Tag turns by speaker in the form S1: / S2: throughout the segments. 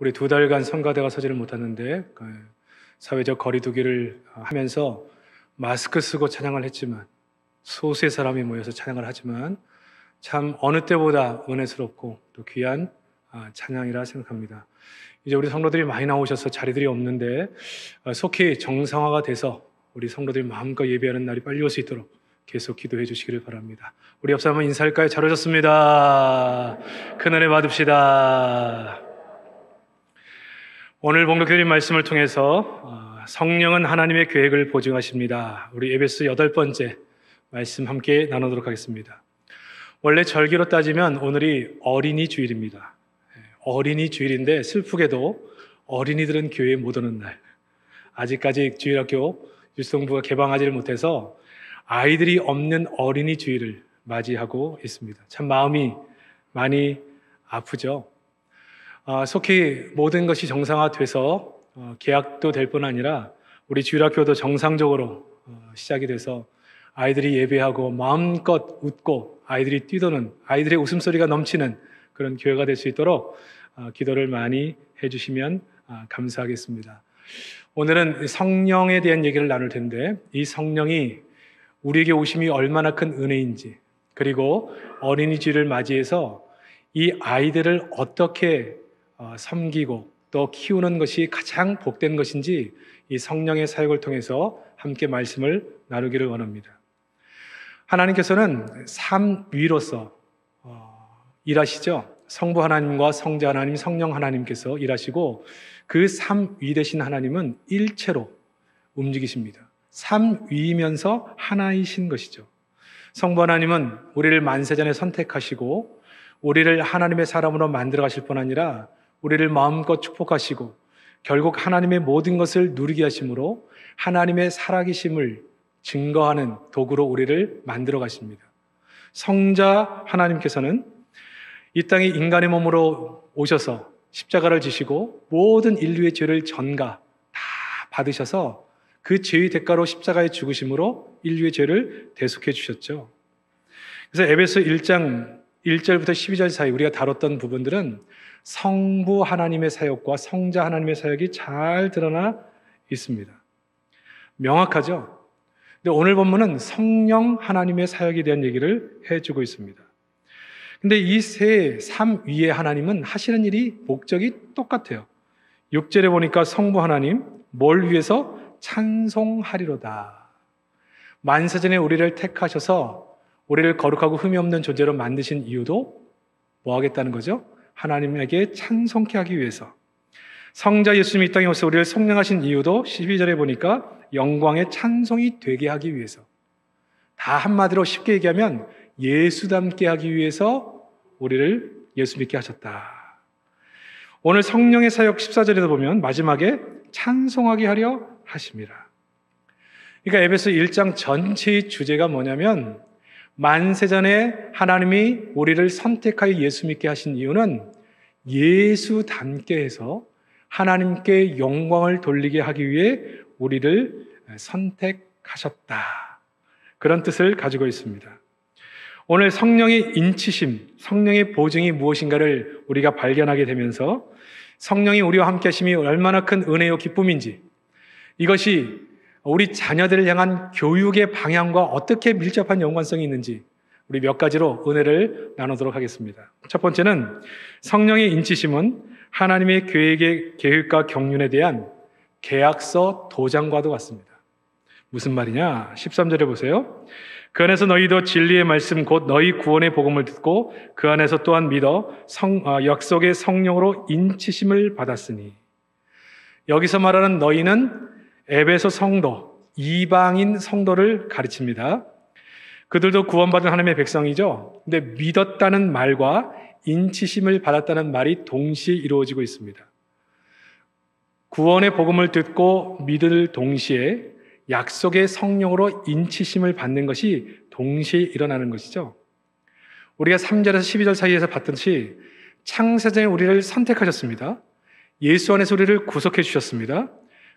S1: 우리 두 달간 성가대가 서지를 못했는데 그 사회적 거리두기를 하면서 마스크 쓰고 찬양을 했지만 소수의 사람이 모여서 찬양을 하지만 참 어느 때보다 은혜스럽고 또 귀한 아, 찬양이라 생각합니다. 이제 우리 성도들이 많이 나오셔서 자리들이 없는데 아, 속히 정상화가 돼서 우리 성도들이 마음껏 예배하는 날이 빨리 올 수 있도록 계속 기도해 주시기를 바랍니다. 우리 옆 사람 인사할까요? 잘 오셨습니다. 큰 은혜 받읍시다. 오늘 봉독드린 말씀을 통해서 어, 성령은 하나님의 계획을 보증하십니다. 우리 에베소 여덟 번째 말씀 함께 나누도록 하겠습니다. 원래 절기로 따지면 오늘이 어린이 주일입니다. 예, 어린이 주일인데 슬프게도 어린이들은 교회에 못 오는 날. 아직까지 주일학교 유성부가 개방하지를 못해서 아이들이 없는 어린이 주일을 맞이하고 있습니다. 참 마음이 많이 아프죠. 아, 속히 모든 것이 정상화돼서 어, 계약도 될 뿐 아니라 우리 주일학교도 정상적으로 어, 시작이 돼서 아이들이 예배하고 마음껏 웃고 아이들이 뛰도는 아이들의 웃음소리가 넘치는 그런 교회가 될 수 있도록 어, 기도를 많이 해주시면 아, 감사하겠습니다. 오늘은 성령에 대한 얘기를 나눌 텐데 이 성령이 우리에게 오심이 얼마나 큰 은혜인지 그리고 어린이집을 맞이해서 이 아이들을 어떻게 어, 섬기고 또 키우는 것이 가장 복된 것인지 이 성령의 사역을 통해서 함께 말씀을 나누기를 원합니다. 하나님께서는 삼위로서 어, 일하시죠. 성부 하나님과 성자 하나님, 성령 하나님께서 일하시고 그 삼위 되신 하나님은 일체로 움직이십니다. 삼위이면서 하나이신 것이죠. 성부 하나님은 우리를 만세전에 선택하시고 우리를 하나님의 사람으로 만들어 가실 뿐 아니라 우리를 마음껏 축복하시고 결국 하나님의 모든 것을 누리게 하심으로 하나님의 살아계심을 증거하는 도구로 우리를 만들어 가십니다. 성자 하나님께서는 이 땅에 인간의 몸으로 오셔서 십자가를 지시고 모든 인류의 죄를 전가 다 받으셔서 그 죄의 대가로 십자가에 죽으심으로 인류의 죄를 대속해 주셨죠. 그래서 에베소 1장 1절부터 12절 사이 우리가 다뤘던 부분들은 성부 하나님의 사역과 성자 하나님의 사역이 잘 드러나 있습니다. 명확하죠? 근데 오늘 본문은 성령 하나님의 사역에 대한 얘기를 해주고 있습니다. 근데 이 세, 삼 위의 하나님은 하시는 일이 목적이 똑같아요. 6절에 보니까 성부 하나님, 뭘 위해서 찬송하리로다. 만세전에 우리를 택하셔서 우리를 거룩하고 흠이 없는 존재로 만드신 이유도 뭐 하겠다는 거죠? 하나님에게 찬송케 하기 위해서. 성자 예수님이 이 땅에 오셔서 우리를 성령하신 이유도 12절에 보니까 영광의 찬송이 되게 하기 위해서. 다 한마디로 쉽게 얘기하면 예수 닮게 하기 위해서 우리를 예수 믿게 하셨다. 오늘 성령의 사역 14절에도 보면 마지막에 찬송하게 하려 하십니다. 그러니까 에베소 1장 전체의 주제가 뭐냐면 만세전에 하나님이 우리를 선택하여 예수 믿게 하신 이유는 예수 닮게 해서 하나님께 영광을 돌리게 하기 위해 우리를 선택하셨다. 그런 뜻을 가지고 있습니다. 오늘 성령의 인치심, 성령의 보증이 무엇인가를 우리가 발견하게 되면서 성령이 우리와 함께 하심이 얼마나 큰 은혜요 기쁨인지 이것이 우리 자녀들을 향한 교육의 방향과 어떻게 밀접한 연관성이 있는지 우리 몇 가지로 은혜를 나누도록 하겠습니다. 첫 번째는 성령의 인치심은 하나님의 계획의 계획과 경륜에 대한 계약서 도장과도 같습니다. 무슨 말이냐? 13절에 보세요. 그 안에서 너희도 진리의 말씀 곧 너희 구원의 복음을 듣고 그 안에서 또한 믿어 성, 어, 약속의 성령으로 인치심을 받았으니 여기서 말하는 너희는 에베소 성도, 이방인 성도를 가르칩니다. 그들도 구원받은 하나님의 백성이죠. 근데 믿었다는 말과 인치심을 받았다는 말이 동시에 이루어지고 있습니다. 구원의 복음을 듣고 믿을 동시에 약속의 성령으로 인치심을 받는 것이 동시에 일어나는 것이죠. 우리가 3절에서 12절 사이에서 봤듯이 창세전에 우리를 선택하셨습니다. 예수 안에서 우리를 구속해 주셨습니다.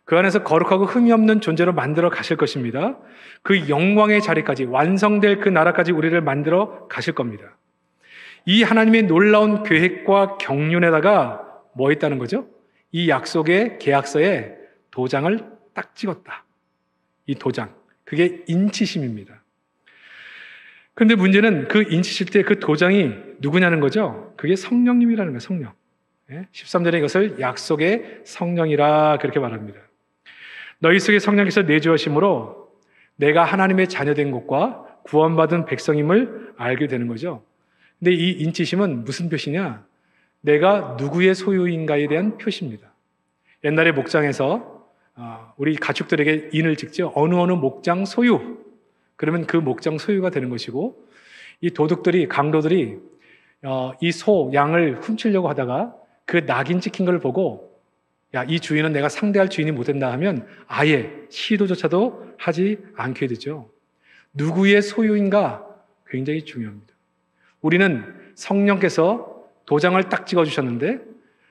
S1: 그 안에서 거룩하고 흠이 없는 존재로 만들어 가실 것입니다. 그 영광의 자리까지 완성될 그 나라까지 우리를 만들어 가실 겁니다. 이 하나님의 놀라운 계획과 경륜에다가 뭐 했다는 거죠? 이 약속의 계약서에 도장을 딱 찍었다. 이 도장. 그게 인치심입니다. 근데 문제는 그 인치실 때 그 도장이 누구냐는 거죠? 그게 성령님이라는 거예요, 성령. 13절에 이것을 약속의 성령이라 그렇게 말합니다. 너희 속에 성령께서 내주하심으로 내가 하나님의 자녀된 것과 구원받은 백성임을 알게 되는 거죠. 근데 이 인치심은 무슨 표시냐? 내가 누구의 소유인가에 대한 표시입니다. 옛날에 목장에서 어, 우리 가축들에게 인을 찍죠. 어느 어느 목장 소유. 그러면 그 목장 소유가 되는 것이고 이 도둑들이 강도들이 어, 이 소, 양을 훔치려고 하다가 그 낙인 찍힌 걸 보고 야, 이 주인은 내가 상대할 주인이 못 된다 하면 아예 시도조차도 하지 않게 되죠. 누구의 소유인가 굉장히 중요합니다. 우리는 성령께서 도장을 딱 찍어 주셨는데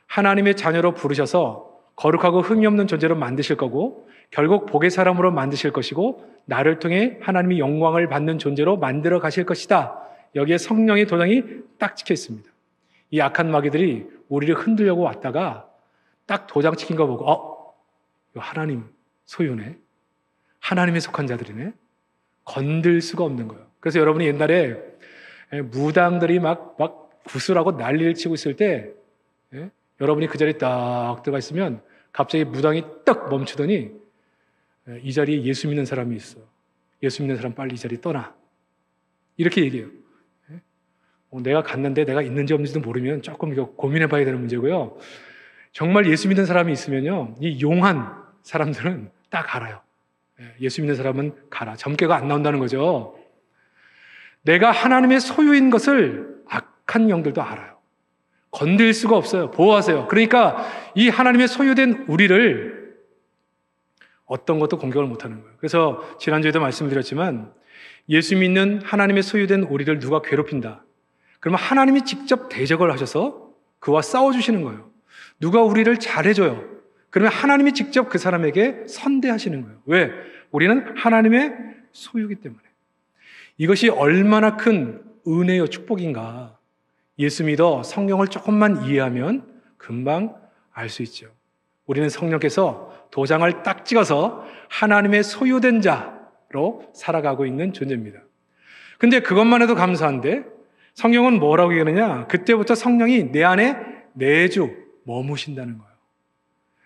S1: 하나님의 자녀로 부르셔서 거룩하고 흠이 없는 존재로 만드실 거고 결국 복의 사람으로 만드실 것이고 나를 통해 하나님이 영광을 받는 존재로 만들어 가실 것이다. 여기에 성령의 도장이 딱 찍혀 있습니다. 이 악한 마귀들이 우리를 흔들려고 왔다가 딱 도장 찍힌 거 보고 어, 이거 하나님 소유네. 하나님에 속한 자들이네. 건들 수가 없는 거예요. 그래서 여러분이 옛날에 무당들이 막, 막 구슬하고 난리를 치고 있을 때 예? 여러분이 그 자리에 딱 들어가 있으면 갑자기 무당이 딱 멈추더니 이 자리에 예수 믿는 사람이 있어. 예수 믿는 사람 빨리 이 자리 떠나. 이렇게 얘기해요. 어, 내가 갔는데 내가 있는지 없는지도 모르면 조금 이거 고민해 봐야 되는 문제고요. 정말 예수 믿는 사람이 있으면요. 이 용한 사람들은 딱 알아요. 예수 믿는 사람은 가라. 점괘가 안 나온다는 거죠. 내가 하나님의 소유인 것을 악한 영들도 알아요. 건들 수가 없어요. 보호하세요. 그러니까 이 하나님의 소유된 우리를 어떤 것도 공격을 못 하는 거예요. 그래서 지난주에도 말씀드렸지만 예수 믿는 하나님의 소유된 우리를 누가 괴롭힌다. 그러면 하나님이 직접 대적을 하셔서 그와 싸워주시는 거예요. 누가 우리를 잘해줘요. 그러면 하나님이 직접 그 사람에게 선대하시는 거예요. 왜? 우리는 하나님의 소유기 때문에. 이것이 얼마나 큰 은혜요 축복인가. 예수 믿어 성경을 조금만 이해하면 금방 알 수 있죠. 우리는 성령께서 도장을 딱 찍어서 하나님의 소유된 자로 살아가고 있는 존재입니다. 근데 그것만 해도 감사한데 성경은 뭐라고 얘기하느냐? 그때부터 성령이 내 안에 내주 머무신다는 거예요.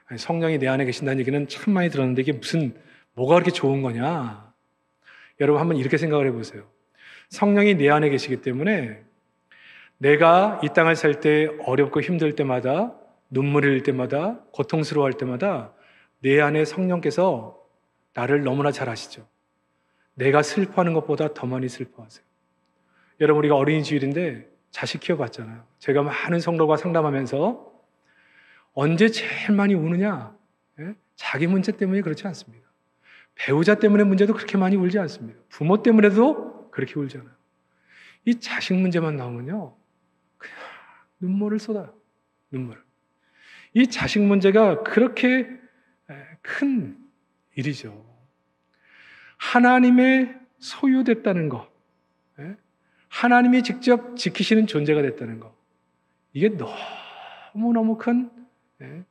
S1: 아니, 성령이 내 안에 계신다는 얘기는 참 많이 들었는데 이게 무슨 뭐가 그렇게 좋은 거냐? 여러분 한번 이렇게 생각을 해보세요. 성령이 내 안에 계시기 때문에 내가 이 땅을 살 때 어렵고 힘들 때마다 눈물이 흘릴 때마다 고통스러워할 때마다 내 안에 성령께서 나를 너무나 잘 아시죠. 내가 슬퍼하는 것보다 더 많이 슬퍼하세요. 여러분 우리가 어린이집인데 자식 키워봤잖아요. 제가 많은 성도가 상담하면서 언제 제일 많이 우느냐? 예? 자기 문제 때문에 그렇지 않습니다. 배우자 때문에 문제도 그렇게 많이 울지 않습니다. 부모 때문에도 그렇게 울잖아요. 이 자식 문제만 나오면요. 그냥 눈물을 쏟아요. 눈물. 이 자식 문제가 그렇게 큰 일이죠. 하나님의 소유됐다는 것. 하나님이 직접 지키시는 존재가 됐다는 것. 이게 너무너무 큰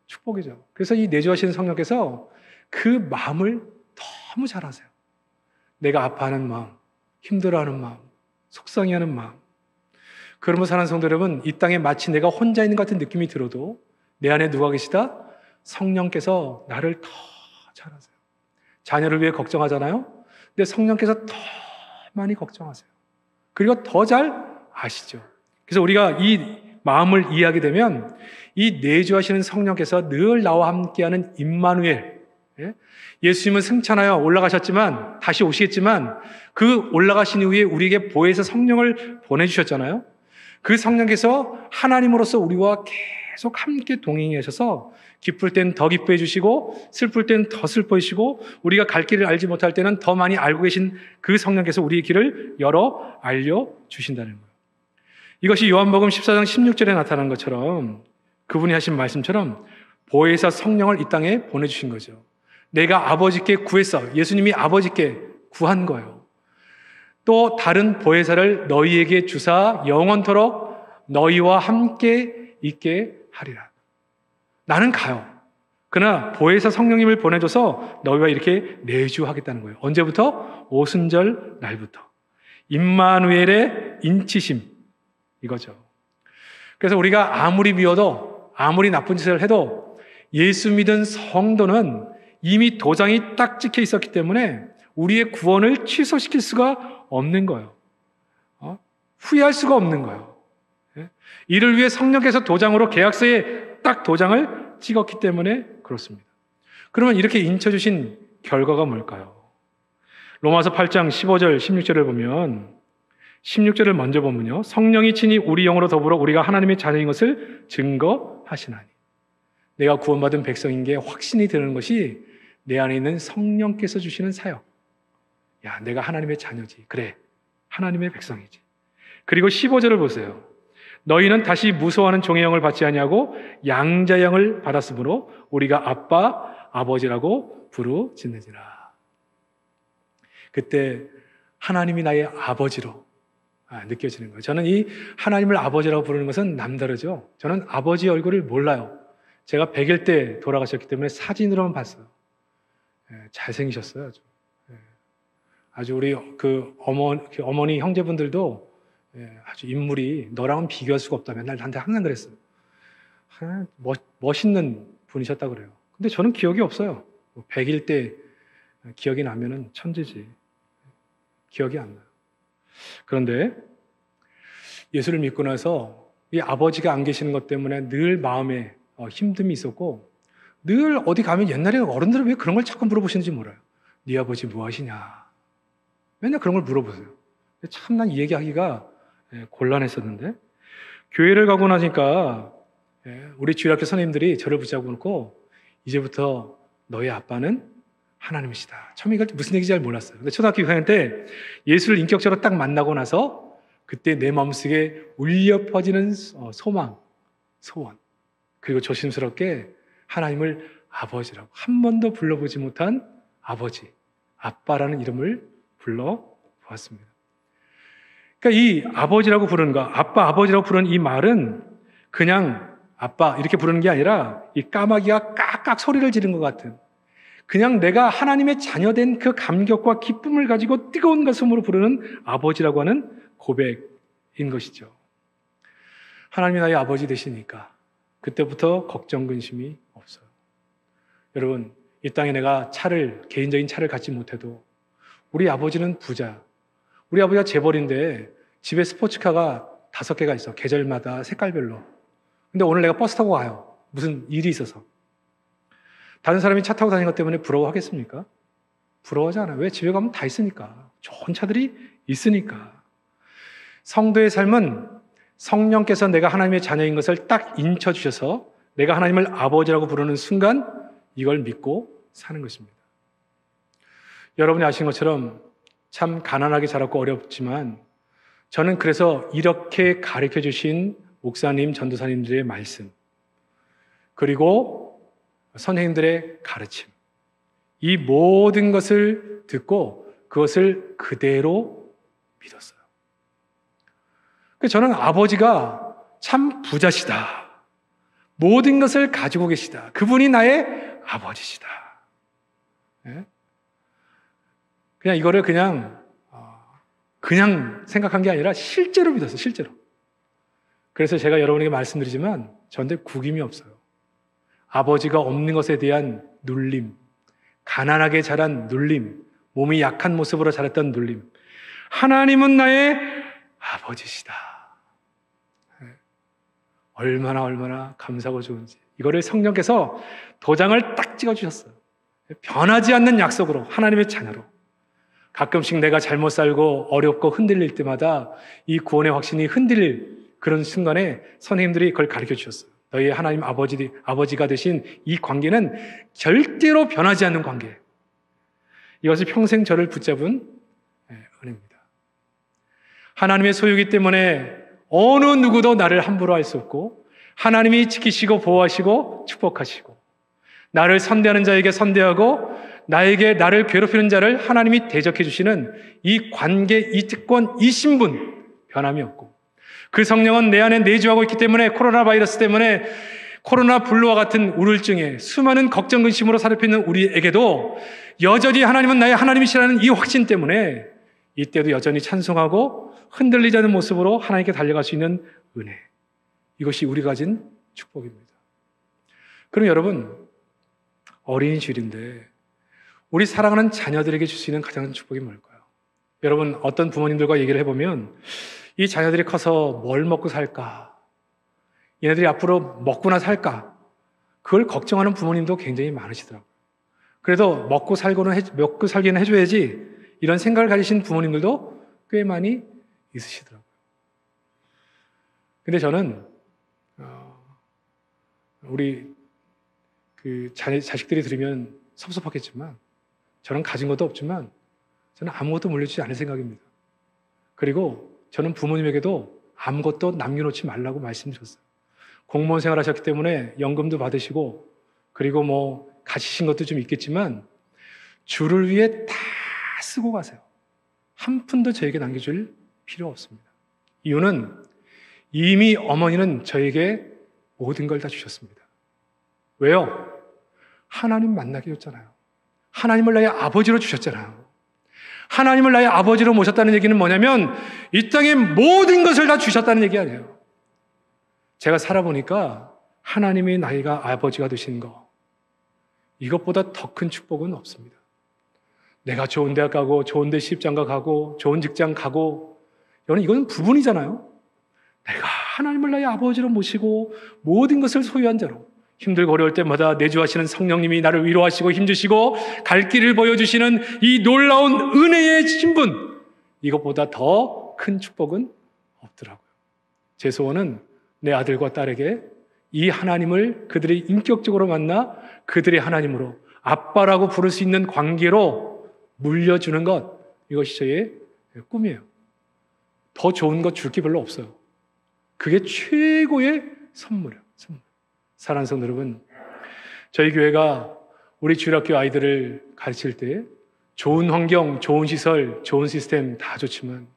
S1: 축복이죠. 그래서 이 내주하시는 성령께서 그 마음을 너무 잘 아세요. 내가 아파하는 마음, 힘들어하는 마음, 속상해하는 마음. 그러면 사는 성도 여러분, 이 땅에 마치 내가 혼자 있는 것 같은 느낌이 들어도 내 안에 누가 계시다? 성령께서 나를 더 잘 아세요. 자녀를 위해 걱정하잖아요? 근데 성령께서 더 많이 걱정하세요. 그리고 더 잘 아시죠. 그래서 우리가 이 마음을 이해하게 되면 이 내주하시는 성령께서 늘 나와 함께하는 임마누엘 예? 예수님은 승천하여 올라가셨지만 다시 오시겠지만 그 올라가신 이후에 우리에게 보혜사 성령을 보내주셨잖아요. 그 성령께서 하나님으로서 우리와 계속 함께 동행해 하셔서 기쁠 땐 더 기뻐해 주시고 슬플 땐 더 슬퍼해 주시고 우리가 갈 길을 알지 못할 때는 더 많이 알고 계신 그 성령께서 우리의 길을 열어 알려 주신다는 거예요. 이것이 요한복음 14장 16절에 나타난 것처럼 그분이 하신 말씀처럼 보혜사 성령을 이 땅에 보내주신 거죠. 내가 아버지께 구했어. 예수님이 아버지께 구한 거예요. 또 다른 보혜사를 너희에게 주사 영원토록 너희와 함께 있게 하리라. 나는 가요. 그러나 보혜사 성령님을 보내줘서 너희와 이렇게 내주하겠다는 거예요. 언제부터? 오순절 날부터. 임마누엘의 인치심 이거죠. 그래서 우리가 아무리 미워도 아무리 나쁜 짓을 해도 예수 믿은 성도는 이미 도장이 딱 찍혀 있었기 때문에 우리의 구원을 취소시킬 수가 없는 거예요. 어? 후회할 수가 없는 거예요. 예? 이를 위해 성령께서 도장으로 계약서에 딱 도장을 찍었기 때문에 그렇습니다. 그러면 이렇게 인쳐주신 결과가 뭘까요? 로마서 8장 15절, 16절을 보면 16절을 먼저 보면요. 성령이 친히 우리 영으로 더불어 우리가 하나님의 자녀인 것을 증거하시나니. 내가 구원받은 백성인 게 확신이 드는 것이 내 안에 있는 성령께서 주시는 사역. 야, 내가 하나님의 자녀지. 그래. 하나님의 백성이지. 그리고 15절을 보세요. 너희는 다시 무서워하는 종의 영을 받지 아니하고 양자 영을 받았으므로 우리가 아빠 아버지라고 부르짖느니라. 그때 하나님이 나의 아버지로 아, 느껴지는 거예요. 저는 이 하나님을 아버지라고 부르는 것은 남다르죠. 저는 아버지 얼굴을 몰라요. 제가 100일 때 돌아가셨기 때문에 사진으로만 봤어요. 예, 잘생기셨어요. 아주. 예, 아주 우리 그 어머, 그 어머니 형제분들도 예, 아주 인물이 너랑은 비교할 수가 없다. 맨날 나한테 항상 그랬어요. 아, 멋, 멋있는 분이셨다 그래요. 근데 저는 기억이 없어요. 100일 뭐때 기억이 나면은 천재지. 기억이 안 나요. 그런데 예수를 믿고 나서 이 아버지가 안 계시는 것 때문에 늘 마음에 어, 힘듦이 있었고 늘 어디 가면 옛날에 어른들은 왜 그런 걸 자꾸 물어보시는지 몰라요. 네 아버지 뭐 하시냐. 맨날 그런 걸 물어보세요. 참 난 이 얘기하기가 예, 곤란했었는데 교회를 가고 나니까 예, 우리 주일학교 선생님들이 저를 붙잡고 놓고 이제부터 너의 아빠는 하나님이시다. 처음 이걸 무슨 얘기인지 잘 몰랐어요. 근데 초등학교 6학년 때 예수를 인격적으로 딱 만나고 나서 그때 내 마음속에 울려 퍼지는 어, 소망, 소원, 그리고 조심스럽게 하나님을 아버지라고 한 번도 불러보지 못한 아버지, 아빠라는 이름을 불러 보았습니다. 그러니까 이 아버지라고 부르는 거, 아빠, 아버지라고 부르는 이 말은 그냥 아빠 이렇게 부르는 게 아니라 이 까마귀가 깍깍 소리를 지른 것 같은 그냥 내가 하나님의 자녀된 그 감격과 기쁨을 가지고 뜨거운 가슴으로 부르는 아버지라고 하는 고백인 것이죠. 하나님이 나의 아버지 되시니까 그때부터 걱정 근심이 없어요. 여러분, 이 땅에 내가 차를 개인적인 차를 갖지 못해도 우리 아버지는 부자. 우리 아버지가 재벌인데 집에 스포츠카가 다섯 개가 있어. 계절마다 색깔별로. 근데 오늘 내가 버스 타고 가요. 무슨 일이 있어서. 다른 사람이 차 타고 다니는 것 때문에 부러워하겠습니까? 부러워하지 않아요. 왜? 집에 가면 다 있으니까. 좋은 차들이 있으니까. 성도의 삶은 성령께서 내가 하나님의 자녀인 것을 딱 인쳐주셔서 내가 하나님을 아버지라고 부르는 순간 이걸 믿고 사는 것입니다. 여러분이 아시는 것처럼 참 가난하게 자랐고 어렵지만 저는 그래서 이렇게 가르쳐 주신 목사님, 전도사님들의 말씀, 그리고 선생님들의 가르침, 이 모든 것을 듣고 그것을 그대로 믿었어요. 저는 아버지가 참 부자시다. 모든 것을 가지고 계시다. 그분이 나의 아버지시다. 예? 그냥 이거를 그냥 그냥 생각한 게 아니라 실제로 믿었어요, 실제로. 그래서 제가 여러분에게 말씀드리지만 전대 구김이 없어요. 아버지가 없는 것에 대한 눌림, 가난하게 자란 눌림, 몸이 약한 모습으로 자랐던 눌림. 하나님은 나의 아버지시다. 네. 얼마나 얼마나 감사하고 좋은지. 이거를 성령께서 도장을 딱 찍어주셨어요. 변하지 않는 약속으로, 하나님의 자녀로. 가끔씩 내가 잘못 살고 어렵고 흔들릴 때마다 이 구원의 확신이 흔들릴 그런 순간에 선생님들이 그걸 가르쳐 주셨어요. 너희 하나님 아버지, 아버지가 되신 이 관계는 절대로 변하지 않는 관계. 이것을 평생 저를 붙잡은 예, 은혜입니다. 하나님의 소유기 때문에 어느 누구도 나를 함부로 할 수 없고 하나님이 지키시고 보호하시고 축복하시고 나를 선대하는 자에게 선대하고 나에게 나를 괴롭히는 자를 하나님이 대적해 주시는 이 관계, 이 특권, 이 신분 변함이 없고 그 성령은 내 안에 내주하고 있기 때문에 코로나 바이러스 때문에 코로나 불로와 같은 우울증에 수많은 걱정 근심으로 있는 우리에게도 여전히 하나님은 나의 하나님이시라는 이 확신 때문에 이때도 여전히 찬송하고 흔들리지 않는 모습으로 하나님께 달려갈 수 있는 은혜. 이것이 우리가 가진 축복입니다. 그럼 여러분, 어린이 주일인데 우리 사랑하는 자녀들에게 줄 수 있는 가장 큰 축복이 뭘까요? 여러분, 어떤 부모님들과 얘기를 해보면 이 자녀들이 커서 뭘 먹고 살까? 얘네들이 앞으로 먹고나 살까? 그걸 걱정하는 부모님도 굉장히 많으시더라고요. 그래도 먹고 살고는 해, 먹고 살기는 해줘야지 이런 생각을 가지신 부모님들도 꽤 많이 있으시더라고요. 근데 저는 어, 우리 그 자, 자식들이 들으면 섭섭하겠지만 저는 가진 것도 없지만 저는 아무것도 물려주지 않을 생각입니다. 그리고 저는 부모님에게도 아무것도 남겨놓지 말라고 말씀드렸어요. 공무원 생활 하셨기 때문에 연금도 받으시고 그리고 뭐 가지신 것도 좀 있겠지만 주를 위해 다 쓰고 가세요. 한 푼도 저에게 남겨줄 필요 없습니다. 이유는 이미 어머니는 저에게 모든 걸 다 주셨습니다. 왜요? 하나님 만나게 줬잖아요. 하나님을 나의 아버지로 주셨잖아요. 하나님을 나의 아버지로 모셨다는 얘기는 뭐냐면 이 땅의 모든 것을 다 주셨다는 얘기 아니에요. 제가 살아보니까 하나님이 나이가 아버지가 되신 거 이것보다 더 큰 축복은 없습니다. 내가 좋은 대학 가고 좋은 데 시집장가 가고 좋은 직장 가고 여러분 이건 부분이잖아요. 내가 하나님을 나의 아버지로 모시고 모든 것을 소유한 자로 힘들고 어려울 때마다 내주하시는 성령님이 나를 위로하시고 힘주시고 갈 길을 보여주시는 이 놀라운 은혜의 신분 이것보다 더 큰 축복은 없더라고요. 제 소원은 내 아들과 딸에게 이 하나님을 그들이 인격적으로 만나 그들의 하나님으로 아빠라고 부를 수 있는 관계로 물려주는 것 이것이 저의 꿈이에요. 더 좋은 것 줄 게 별로 없어요. 그게 최고의 선물이에요. 사랑하는 성도 여러분, 저희 교회가 우리 주일학교 아이들을 가르칠 때 좋은 환경, 좋은 시설, 좋은 시스템 다 좋지만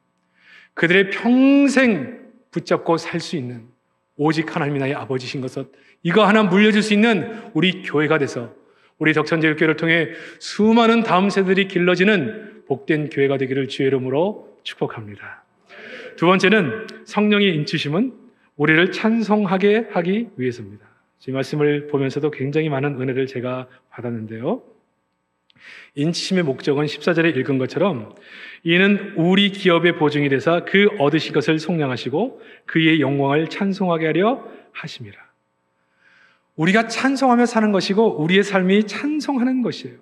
S1: 그들의 평생 붙잡고 살 수 있는 오직 하나님이 나의 아버지신 것을 이거 하나 물려줄 수 있는 우리 교회가 돼서 우리 덕천제일교회를 통해 수많은 다음 세들이 길러지는 복된 교회가 되기를 주의 이름으로 축복합니다. 두 번째는 성령의 인치심은 우리를 찬송하게 하기 위해서입니다. 이 말씀을 보면서도 굉장히 많은 은혜를 제가 받았는데요. 인치심의 목적은 14절에 읽은 것처럼 이는 우리 기업의 보증이 되사 그 얻으신 것을 속량하시고 그의 영광을 찬송하게 하려 하심이라. 우리가 찬송하며 사는 것이고 우리의 삶이 찬송하는 것이에요.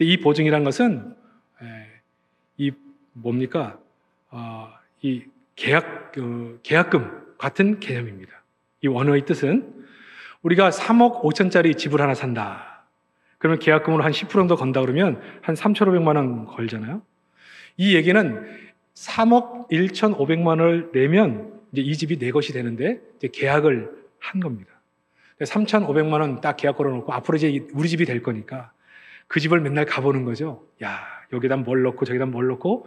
S1: 이 보증이란 것은 이 뭡니까? 어, 이 계약 어, 계약금 같은 개념입니다. 이 원어의 뜻은 우리가 3억 5천짜리 집을 하나 산다. 그러면 계약금으로 한 10% 정도 건다 그러면 한 3,500만 원 걸잖아요. 이 얘기는 3억 1,500만 원을 내면 이제 이 집이 내 것이 되는데 이제 계약을 한 겁니다. 3,500만 원 딱 계약 걸어놓고 앞으로 이제 우리 집이 될 거니까 그 집을 맨날 가보는 거죠. 야 여기다 뭘 넣고 저기다 뭘 넣고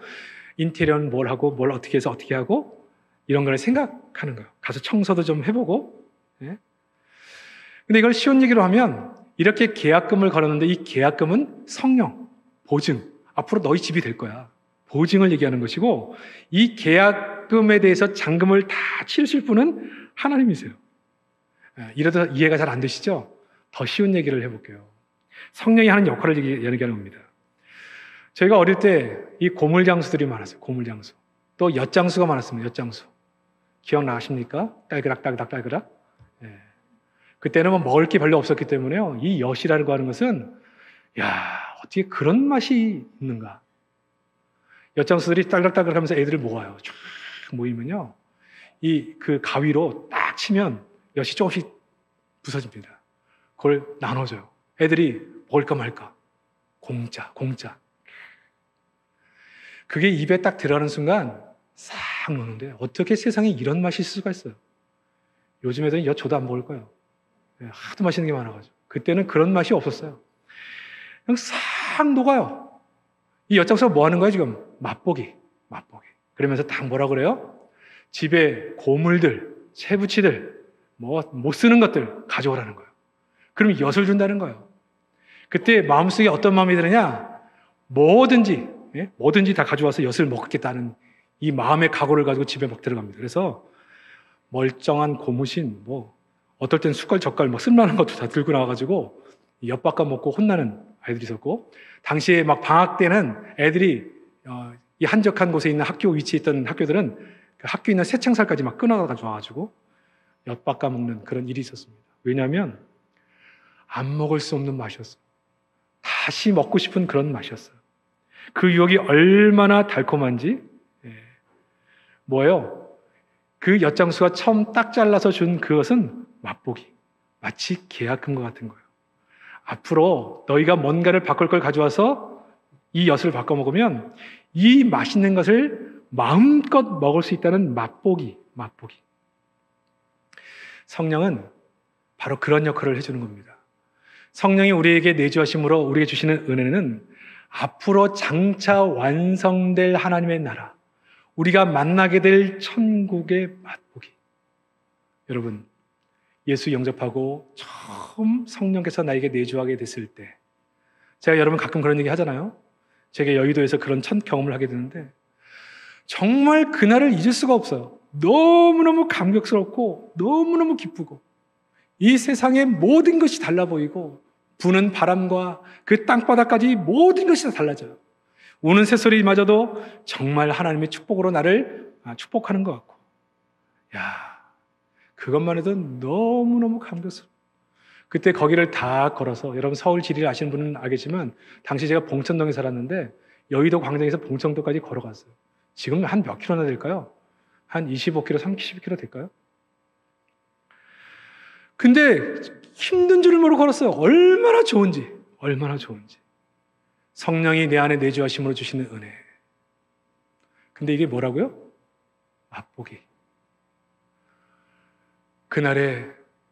S1: 인테리어는 뭘 하고 뭘 어떻게 해서 어떻게 하고 이런 걸 생각하는 거예요. 가서 청소도 좀 해보고. 예? 근데 이걸 쉬운 얘기로 하면 이렇게 계약금을 걸었는데 이 계약금은 성령, 보증. 앞으로 너희 집이 될 거야. 보증을 얘기하는 것이고 이 계약금에 대해서 잔금을 다 치르실 분은 하나님이세요. 예, 이래도 이해가 잘 안 되시죠? 더 쉬운 얘기를 해볼게요. 성령이 하는 역할을 얘기하는 겁니다. 저희가 어릴 때 이 고물장수들이 많았어요. 고물장수. 또 엿장수가 많았습니다. 엿장수. 기억나십니까? 딸그락 딸그락 딸그락. 예. 그때는 뭐 먹을 게 별로 없었기 때문에요. 이 엿이라는 거 하는 것은 야 어떻게 그런 맛이 있는가? 엿장수들이 딸그락딸그락 하면서 애들을 모아요. 쫙 모이면요. 이 그 가위로 딱 치면 엿이 조금씩 부서집니다. 그걸 나눠줘요. 애들이 먹을까 말까. 공짜, 공짜. 그게 입에 딱 들어가는 순간 싹 노는데 어떻게 세상에 이런 맛이 있을 수가 있어요? 요즘 애들은 엿 줘도 안 먹을 거예요. 예, 하도 맛있는 게 많아가지고. 그때는 그런 맛이 없었어요. 그냥 싹 녹아요. 이 엿장수가 뭐 하는 거예요, 지금? 맛보기. 맛보기. 그러면서 딱 뭐라 그래요? 집에 고물들, 새부치들 뭐 못 쓰는 것들 가져오라는 거예요. 그럼 엿을 준다는 거예요. 그때 마음속에 어떤 마음이 드느냐? 뭐든지 예? 뭐든지 다 가져와서 엿을 먹겠다는 이 마음의 각오를 가지고 집에 막 들어갑니다. 그래서 멀쩡한 고무신 뭐 어떨 땐 숟갈 젓갈 막 쓸만한 것도 다 들고 나와가지고 엿바꿔 먹고 혼나는 아이들이 있었고 당시에 막 방학 때는 애들이 어, 이 한적한 곳에 있는 학교 위치에 있던 학교들은 그 학교 있는 새창살까지 막 끊어가지고 와가지고 엿바꿔 먹는 그런 일이 있었습니다. 왜냐하면 안 먹을 수 없는 맛이었어요. 다시 먹고 싶은 그런 맛이었어요. 그 유혹이 얼마나 달콤한지 예. 뭐예요? 그 엿장수가 처음 딱 잘라서 준 그것은 맛보기 마치 계약금과 같은 거예요. 앞으로 너희가 뭔가를 바꿀 걸 가져와서 이 엿을 바꿔 먹으면 이 맛있는 것을 마음껏 먹을 수 있다는 맛보기, 맛보기. 성령은 바로 그런 역할을 해주는 겁니다. 성령이 우리에게 내주하심으로 우리에게 주시는 은혜는 앞으로 장차 완성될 하나님의 나라, 우리가 만나게 될 천국의 맛보기. 여러분, 예수 영접하고 처음 성령께서 나에게 내주하게 됐을 때, 제가 여러분 가끔 그런 얘기 하잖아요. 제가 여의도에서 그런 첫 경험을 하게 되는데, 정말 그날을 잊을 수가 없어요. 너무너무 감격스럽고, 너무너무 기쁘고, 이 세상의 모든 것이 달라 보이고, 부는 바람과 그 땅바닥까지 모든 것이 다 달라져요. 우는 새소리마저도 정말 하나님의 축복으로 나를 아, 축복하는 것 같고. 야, 그것만 해도 너무너무 감격스러워. 그때 거기를 다 걸어서, 여러분 서울 지리를 아시는 분은 알겠지만, 당시 제가 봉천동에 살았는데, 여의도 광장에서 봉천도까지 걸어갔어요. 지금 한 몇 킬로나 될까요? 한 25km, 30km 될까요? 근데 힘든 줄을 모르고 걸었어요. 얼마나 좋은지, 얼마나 좋은지. 성령이 내 안에 내주하심으로 주시는 은혜. 근데 이게 뭐라고요? 맛보기. 그날에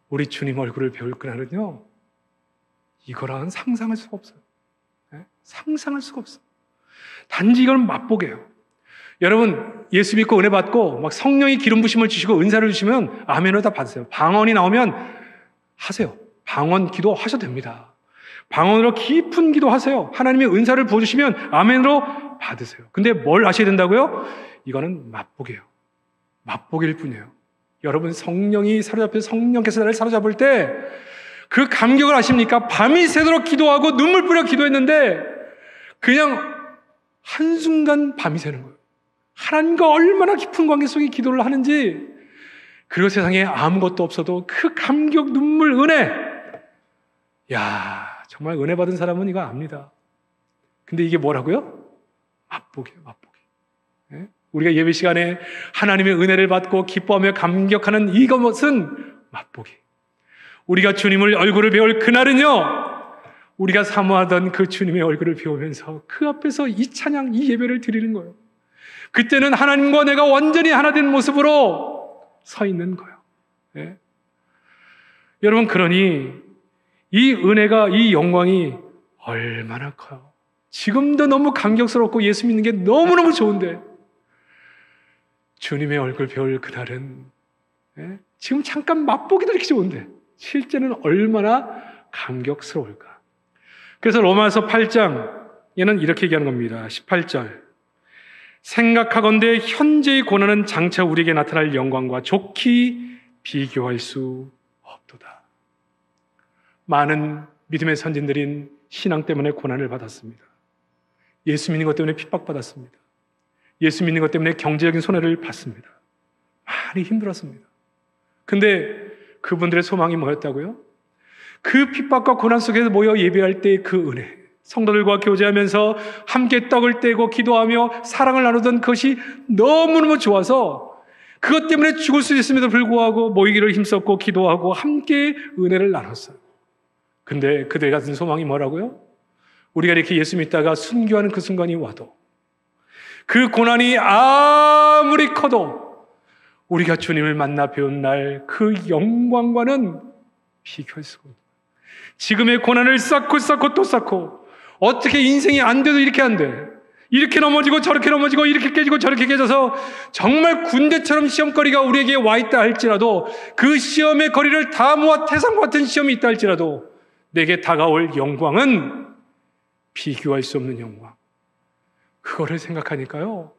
S1: 우리 주님 얼굴을 배울 그날은요, 이거랑은 상상할 수가 없어요. 네? 상상할 수가 없어요. 단지 이건 맛보게요. 여러분, 예수 믿고 은혜 받고, 막 성령이 기름 부심을 주시고 은사를 주시면 아멘을 다 받으세요. 방언이 나오면 하세요. 방언 기도 하셔도 됩니다. 방언으로 깊은 기도 하세요. 하나님의 은사를 부어주시면 아멘으로 받으세요. 근데 뭘 아셔야 된다고요? 이거는 맛보게요. 맛보기일 뿐이에요. 여러분 성령이 사로잡혀 성령께서 나를 사로잡을 때 그 감격을 아십니까? 밤이 새도록 기도하고 눈물 뿌려 기도했는데 그냥 한순간 밤이 새는 거예요. 하나님과 얼마나 깊은 관계 속에 기도를 하는지 그리고 세상에 아무것도 없어도 그 감격, 눈물, 은혜 야 정말 은혜 받은 사람은 이거 압니다. 근데 이게 뭐라고요? 맛보기예요, 맛보기. 네? 우리가 예배 시간에 하나님의 은혜를 받고 기뻐하며 감격하는 이것은 맛보기. 우리가 주님을 얼굴을 배울 그날은요, 우리가 사모하던 그 주님의 얼굴을 배우면서 그 앞에서 이 찬양, 이 예배를 드리는 거예요. 그때는 하나님과 내가 완전히 하나 된 모습으로 서 있는 거예요. 네? 여러분, 그러니 이 은혜가, 이 영광이 얼마나 커요. 지금도 너무 감격스럽고 예수 믿는 게 너무너무 좋은데, 주님의 얼굴 배울 그날은, 예? 지금 잠깐 맛보기도 이렇게 좋은데, 실제는 얼마나 감격스러울까. 그래서 로마서 8장에는 이렇게 얘기하는 겁니다. 18절. 생각하건대 현재의 고난은 장차 우리에게 나타날 영광과 좋게 비교할 수 없도다. 많은 믿음의 선진들인 신앙 때문에 고난을 받았습니다. 예수 믿는 것 때문에 핍박받았습니다. 예수 믿는 것 때문에 경제적인 손해를 봤습니다. 많이 힘들었습니다. 근데 그분들의 소망이 뭐였다고요? 그 핍박과 고난 속에서 모여 예배할 때 그 은혜, 성도들과 교제하면서 함께 떡을 떼고 기도하며 사랑을 나누던 것이 너무너무 좋아서 그것 때문에 죽을 수 있음에도 불구하고 모이기를 힘썼고 기도하고 함께 은혜를 나눴어요. 근데 그들 같은 소망이 뭐라고요? 우리가 이렇게 예수 믿다가 순교하는 그 순간이 와도 그 고난이 아무리 커도 우리가 주님을 만나 배운 날 그 영광과는 비교할 수가 없다. 지금의 고난을 쌓고 쌓고 또 쌓고 어떻게 인생이 안 돼도 이렇게 안 돼. 이렇게 넘어지고 저렇게 넘어지고 이렇게 깨지고 저렇게 깨져서 정말 군대처럼 시험거리가 우리에게 와 있다 할지라도 그 시험의 거리를 다 모아 태산과 같은 시험이 있다 할지라도 내게 다가올 영광은 비교할 수 없는 영광. 그거를 생각하니까요.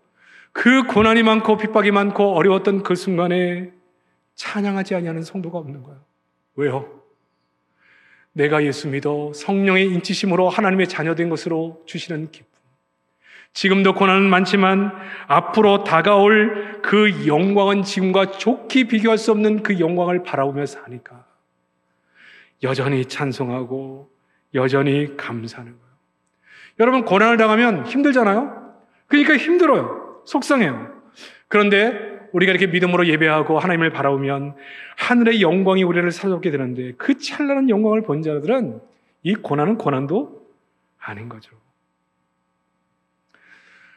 S1: 그 고난이 많고 핍박이 많고 어려웠던 그 순간에 찬양하지 아니하는 성도가 없는 거예요. 왜요? 내가 예수 믿어 성령의 인치심으로 하나님의 자녀된 것으로 주시는 기쁨. 지금도 고난은 많지만 앞으로 다가올 그 영광은 지금과 좋게 비교할 수 없는 그 영광을 바라보며 사니까 여전히 찬송하고 여전히 감사하는 거예요. 여러분 고난을 당하면 힘들잖아요. 그러니까 힘들어요. 속상해요. 그런데 우리가 이렇게 믿음으로 예배하고 하나님을 바라보면 하늘의 영광이 우리를 사롭게 되는데 그 찬란한 영광을 본 자들은 이 고난은 고난도 아닌 거죠.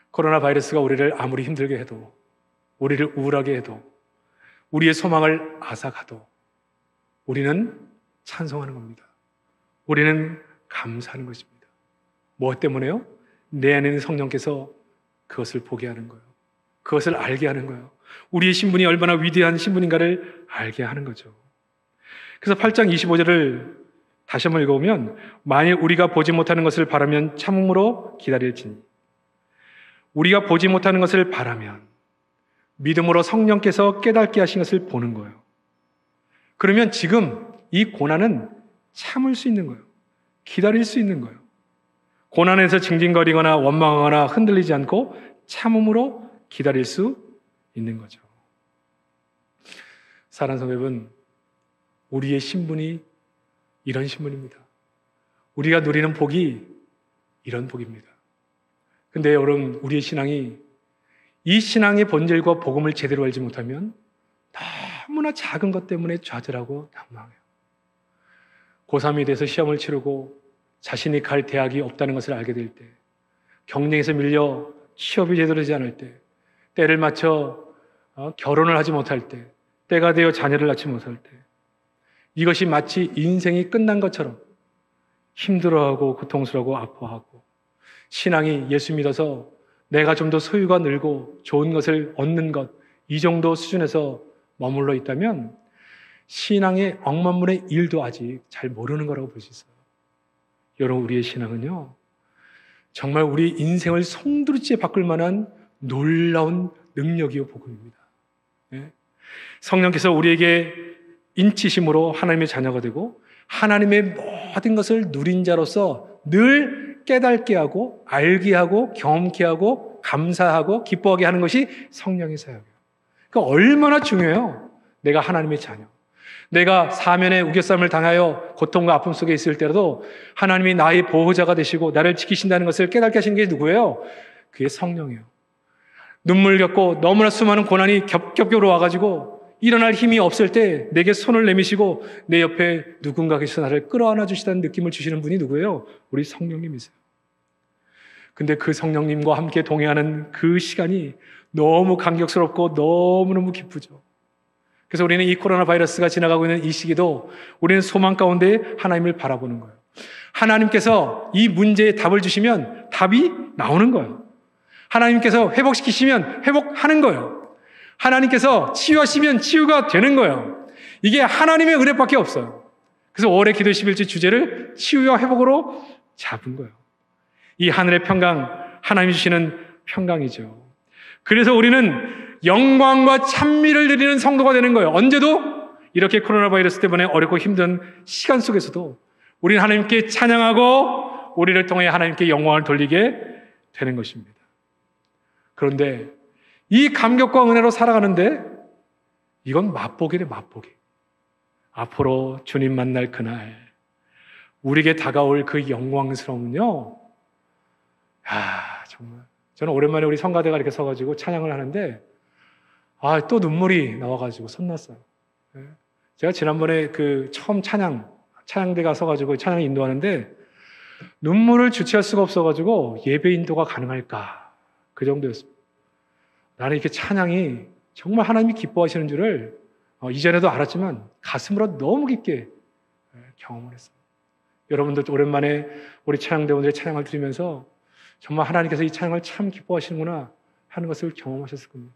S1: 코로나 바이러스가 우리를 아무리 힘들게 해도 우리를 우울하게 해도 우리의 소망을 앗아가도 우리는 찬송하는 겁니다. 우리는 감사하는 것입니다. 무엇 때문에요? 내 안에 있는 성령께서 그것을 보게 하는 거예요. 그것을 알게 하는 거예요. 우리의 신분이 얼마나 위대한 신분인가를 알게 하는 거죠. 그래서 8장 25절을 다시 한번 읽어보면 만일 우리가 보지 못하는 것을 바라면 참음으로 기다릴지니 우리가 보지 못하는 것을 바라면 믿음으로 성령께서 깨닫게 하신 것을 보는 거예요. 그러면 지금 이 고난은 참을 수 있는 거예요. 기다릴 수 있는 거예요. 고난에서 징징거리거나 원망하거나 흔들리지 않고 참음으로 기다릴 수 있는 거죠. 사랑 여러분, 우리의 신분이 이런 신분입니다. 우리가 누리는 복이 이런 복입니다. 근데 여러분, 우리의 신앙이 이 신앙의 본질과 복음을 제대로 알지 못하면 너무나 작은 것 때문에 좌절하고 난망해요. 고3이 돼서 시험을 치르고 자신이 갈 대학이 없다는 것을 알게 될 때, 경쟁에서 밀려 취업이 제대로 되지 않을 때, 때를 맞춰 어, 결혼을 하지 못할 때, 때가 되어 자녀를 낳지 못할 때, 이것이 마치 인생이 끝난 것처럼 힘들어하고 고통스러워 아파하고, 신앙이 예수 믿어서 내가 좀 더 소유가 늘고 좋은 것을 얻는 것, 이 정도 수준에서 머물러 있다면 신앙의 억만문의 일도 아직 잘 모르는 거라고 볼 수 있어요. 여러분, 우리의 신앙은요, 정말 우리 인생을 송두리째 바꿀 만한 놀라운 능력이요, 복음입니다. 네? 성령께서 우리에게 인치심으로 하나님의 자녀가 되고 하나님의 모든 것을 누린 자로서 늘 깨닫게 하고 알게 하고 경험케 하고 감사하고 기뻐하게 하는 것이 성령의 사역이에요. 그러니까 얼마나 중요해요. 내가 하나님의 자녀. 내가 사면의 우겨쌈을 당하여 고통과 아픔 속에 있을 때라도 하나님이 나의 보호자가 되시고 나를 지키신다는 것을 깨닫게 하신 게 누구예요? 그게 성령이에요. 눈물 겪고 너무나 수많은 고난이 겹겹겹으로 와가지고 일어날 힘이 없을 때 내게 손을 내미시고 내 옆에 누군가 계셔서 나를 끌어안아 주시다는 느낌을 주시는 분이 누구예요? 우리 성령님이세요. 근데 그 성령님과 함께 동행하는 그 시간이 너무 감격스럽고 너무너무 기쁘죠. 그래서 우리는 이 코로나 바이러스가 지나가고 있는 이 시기도 우리는 소망 가운데 하나님을 바라보는 거예요. 하나님께서 이 문제에 답을 주시면 답이 나오는 거예요. 하나님께서 회복시키시면 회복하는 거예요. 하나님께서 치유하시면 치유가 되는 거예요. 이게 하나님의 은혜밖에 없어요. 그래서 올해 기도 11주 주제를 치유와 회복으로 잡은 거예요. 이 하늘의 평강, 하나님이 주시는 평강이죠. 그래서 우리는 영광과 찬미를 드리는 성도가 되는 거예요. 언제도 이렇게 코로나 바이러스 때문에 어렵고 힘든 시간 속에서도 우리는 하나님께 찬양하고 우리를 통해 하나님께 영광을 돌리게 되는 것입니다. 그런데 이 감격과 은혜로 살아가는데 이건 맛보기래 맛보기. 앞으로 주님 만날 그날 우리에게 다가올 그 영광스러움은요. 야, 정말 저는 오랜만에 우리 성가대가 이렇게 서가지고 찬양을 하는데 아, 또 눈물이 나와가지고 손났어요. 예. 제가 지난번에 그 처음 찬양, 찬양대 가 서 가지고 찬양 인도하는데 눈물을 주체할 수가 없어가지고 예배 인도가 가능할까. 그 정도였습니다. 나는 이렇게 찬양이 정말 하나님이 기뻐하시는 줄을 어, 이전에도 알았지만 가슴으로 너무 깊게 예, 경험을 했어요. 여러분들 오랜만에 우리 찬양대원들의 찬양을 들으면서 정말 하나님께서 이 찬양을 참 기뻐하시는구나 하는 것을 경험하셨을 겁니다.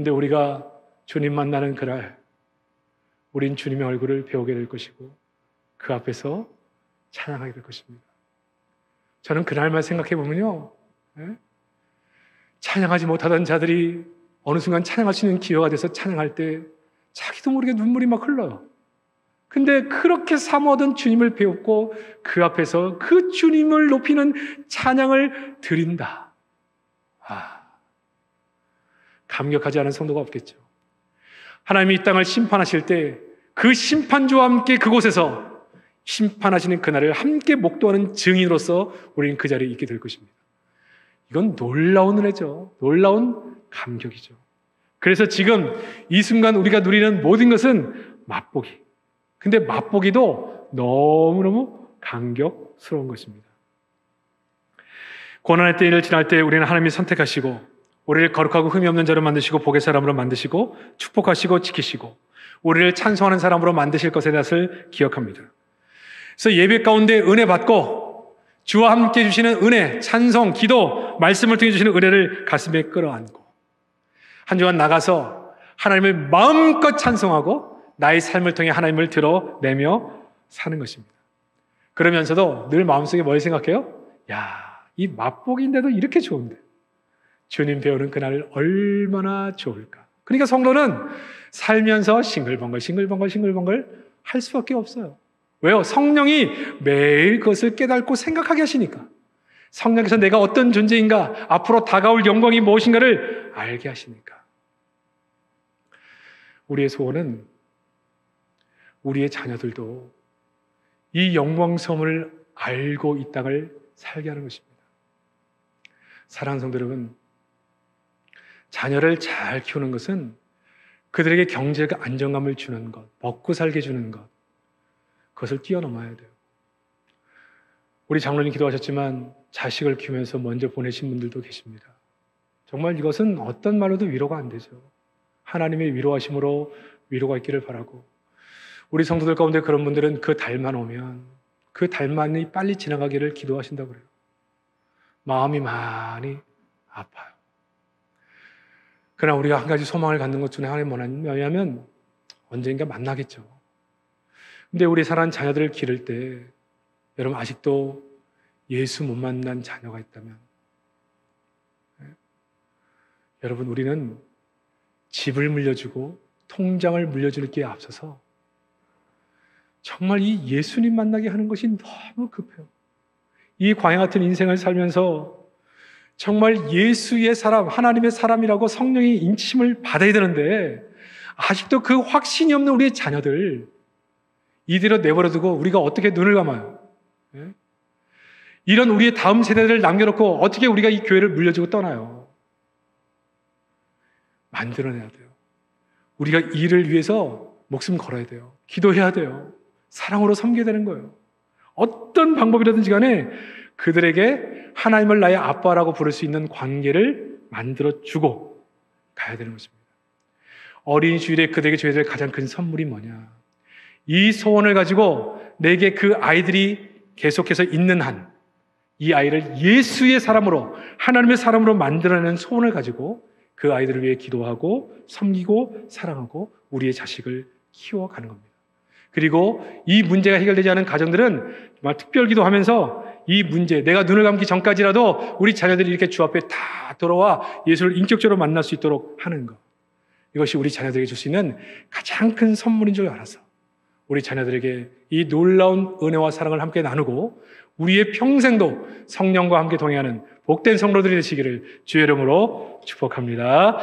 S1: 근데 우리가 주님 만나는 그날, 우린 주님의 얼굴을 배우게 될 것이고, 그 앞에서 찬양하게 될 것입니다. 저는 그날만 생각해 보면요, 예? 찬양하지 못하던 자들이 어느 순간 찬양할 수 있는 기회가 돼서 찬양할 때 자기도 모르게 눈물이 막 흘러요. 근데 그렇게 사모하던 주님을 배웠고 그 앞에서 그 주님을 높이는 찬양을 드린다. 아, 감격하지 않은 성도가 없겠죠. 하나님이 이 땅을 심판하실 때 그 심판주와 함께 그곳에서 심판하시는 그날을 함께 목도하는 증인으로서 우리는 그 자리에 있게 될 것입니다. 이건 놀라운 은혜죠. 놀라운 감격이죠. 그래서 지금 이 순간 우리가 누리는 모든 것은 맛보기. 근데 맛보기도 너무너무 감격스러운 것입니다. 고난의 때를 지날 때 우리는 하나님이 선택하시고 우리를 거룩하고 흠이 없는 자로 만드시고 복의 사람으로 만드시고 축복하시고 지키시고 우리를 찬송하는 사람으로 만드실 것에 대해서 기억합니다. 그래서 예배 가운데 은혜 받고 주와 함께 주시는 은혜, 찬송, 기도, 말씀을 통해 주시는 은혜를 가슴에 끌어안고 한 주간 나가서 하나님을 마음껏 찬송하고 나의 삶을 통해 하나님을 드러내며 사는 것입니다. 그러면서도 늘 마음속에 뭘 생각해요? 야, 이 맛보기인데도 이렇게 좋은데. 주님 배우는 그날 얼마나 좋을까. 그러니까 성도는 살면서 싱글벙글, 싱글벙글, 싱글벙글 할 수밖에 없어요. 왜요? 성령이 매일 그것을 깨닫고 생각하게 하시니까. 성령께서 내가 어떤 존재인가, 앞으로 다가올 영광이 무엇인가를 알게 하시니까. 우리의 소원은 우리의 자녀들도 이 영광섬을 알고 이 땅을 살게 하는 것입니다. 사랑하는 성도 여러분, 자녀를 잘 키우는 것은 그들에게 경제가 안정감을 주는 것, 먹고 살게 주는 것, 그것을 뛰어넘어야 돼요. 우리 장로님 기도하셨지만 자식을 키우면서 먼저 보내신 분들도 계십니다. 정말 이것은 어떤 말로도 위로가 안 되죠. 하나님의 위로하심으로 위로가 있기를 바라고 우리 성도들 가운데 그런 분들은 그 달만 오면 그 달만이 빨리 지나가기를 기도하신다고 그래요. 마음이 많이 아파요. 그러나 우리가 한 가지 소망을 갖는 것 중에 하나는 뭐냐면 언젠가 만나겠죠. 근데 우리 사랑하는 자녀들을 기를 때 여러분 아직도 예수 못 만난 자녀가 있다면 네? 여러분 우리는 집을 물려주고 통장을 물려주는 게 앞서서 정말 이 예수님 만나게 하는 것이 너무 급해요. 이 광야 같은 인생을 살면서 정말 예수의 사람, 하나님의 사람이라고 성령의 인침을 받아야 되는데 아직도 그 확신이 없는 우리의 자녀들 이대로 내버려두고 우리가 어떻게 눈을 감아요? 예? 이런 우리의 다음 세대들을 남겨놓고 어떻게 우리가 이 교회를 물려주고 떠나요? 만들어내야 돼요. 우리가 이를 위해서 목숨 걸어야 돼요. 기도해야 돼요. 사랑으로 섬겨야 되는 거예요. 어떤 방법이라든지 간에 그들에게 하나님을 나의 아빠라고 부를 수 있는 관계를 만들어 주고 가야 되는 것입니다. 어린 주일에 그들에게 줘야 될 가장 큰 선물이 뭐냐? 이 소원을 가지고 내게 그 아이들이 계속해서 있는 한, 이 아이를 예수의 사람으로, 하나님의 사람으로 만들어내는 소원을 가지고 그 아이들을 위해 기도하고 섬기고 사랑하고 우리의 자식을 키워가는 겁니다. 그리고 이 문제가 해결되지 않은 가정들은 정말 특별 기도하면서 이 문제, 내가 눈을 감기 전까지라도 우리 자녀들이 이렇게 주 앞에 다 돌아와 예수를 인격적으로 만날 수 있도록 하는 것. 이것이 우리 자녀들에게 줄 수 있는 가장 큰 선물인 줄 알아서 우리 자녀들에게 이 놀라운 은혜와 사랑을 함께 나누고 우리의 평생도 성령과 함께 동행하는 복된 성로들이 되시기를 주의 이름으로 축복합니다.